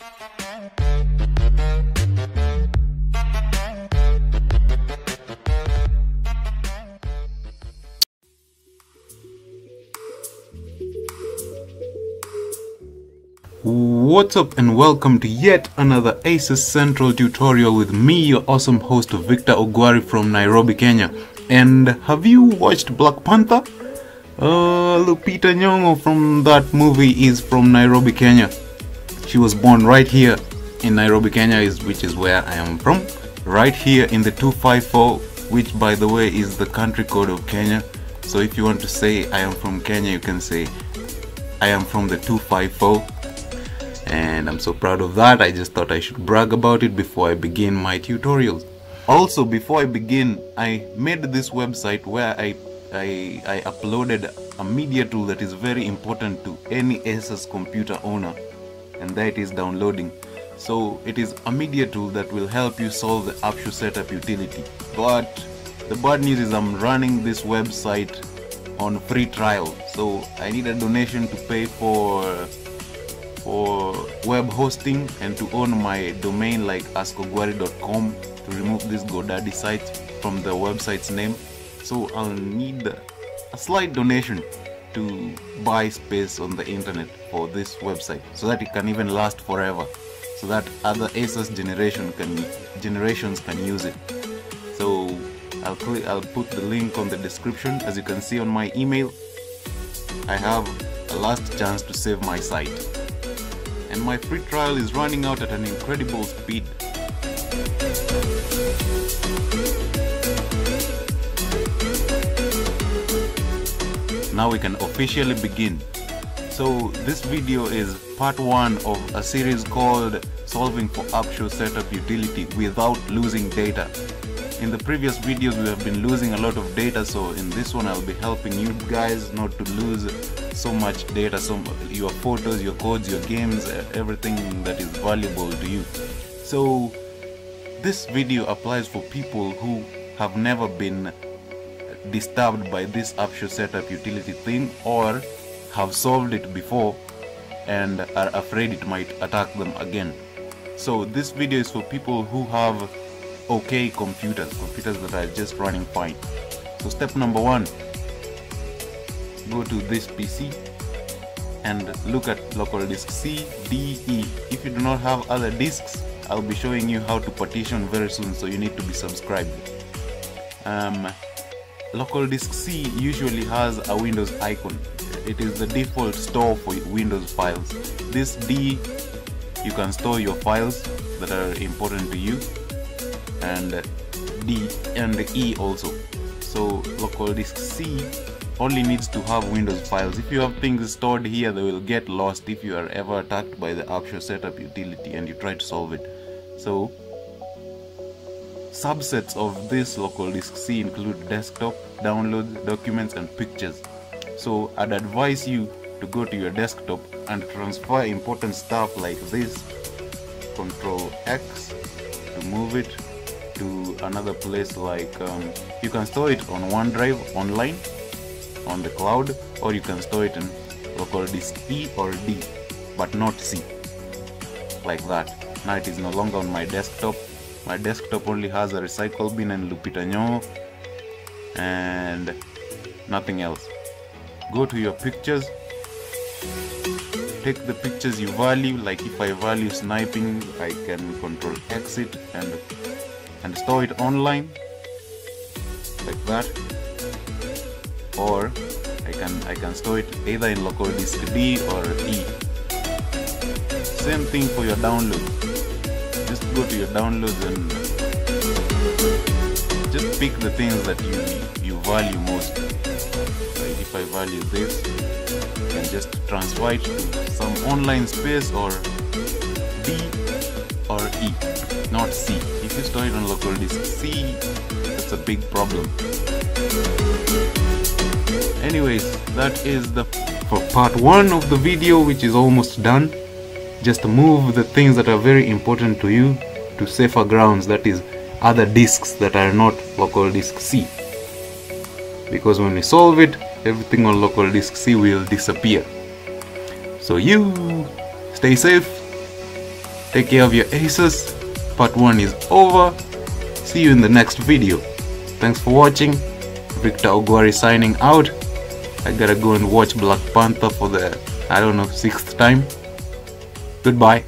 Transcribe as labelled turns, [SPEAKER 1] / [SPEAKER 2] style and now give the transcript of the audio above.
[SPEAKER 1] What's up and welcome to yet another ASUS Central tutorial with me, your awesome host Victor Ogwari from Nairobi, Kenya. And have you watched Black Panther? Uh, Lupita Nyong'o from that movie is from Nairobi, Kenya. She was born right here in Nairobi, Kenya, which is where I am from. Right here in the 254, which by the way is the country code of Kenya. So if you want to say I am from Kenya, you can say I am from the 254 and I'm so proud of that. I just thought I should brag about it before I begin my tutorials. Also, before I begin, I made this website where I, I, I uploaded a media tool that is very important to any Asus computer owner, and that is downloading. So it is a media tool that will help you solve the Aptio setup utility. But the bad news is I'm running this website on free trial, so I need a donation to pay for for web hosting and to own my domain like askogwari.com to remove this GoDaddy site from the website's name. So I'll need a slight donation to buy space on the internet for this website so that it can even last forever so that other Asus generation can generations can use it. So I'll I'll put the link on the description as you can see on my email. I have a last chance to save my site and my free trial is running out at an incredible speed. Now we can officially begin. So this video is part 1 of a series called Solving for Aptio Setup Utility Without Losing Data. In the previous videos we have been losing a lot of data so in this one I'll be helping you guys not to lose so much data, so your photos, your codes, your games, everything that is valuable to you. So this video applies for people who have never been disturbed by this Aptio setup utility thing or have solved it before and are afraid it might attack them again. So this video is for people who have okay computers, computers that are just running fine. So step number one, go to this PC and look at local disk C, D, E. If you do not have other disks, I'll be showing you how to partition very soon, so you need to be subscribed. Um, local disk C usually has a Windows icon. It is the default store for Windows files. This D, you can store your files that are important to you, and D and E also. So local disk C only needs to have Windows files. If you have things stored here, they will get lost if you are ever attacked by the Aptio setup utility and you try to solve it. So, subsets of this local disk C include desktop, downloads, documents, and pictures. So, I'd advise you to go to your desktop and transfer important stuff like this. Control X to move it to another place like um, you can store it on OneDrive online on the cloud or you can store it in local disk E or D but not C like that now it is no longer on my desktop my desktop only has a recycle bin and Lupita Nyong'o and nothing else go to your pictures take the pictures you value like if I value sniping I can control exit and and store it online like that or I can I can store it either in local disk D or E. Same thing for your download. Go to your downloads and just pick the things that you you value most. Like if I value this, I can just transfer it to some online space or D or E, not C. If you store it on local disk C, that's a big problem anyways that is the for part one of the video which is almost done just move the things that are very important to you to safer grounds that is other disks that are not local disk C because when we solve it everything on local disk C will disappear so you stay safe Take care of your aces. Part 1 is over. See you in the next video. Thanks for watching. Victor Ogwari signing out. I gotta go and watch Black Panther for the, I don't know, sixth time. Goodbye.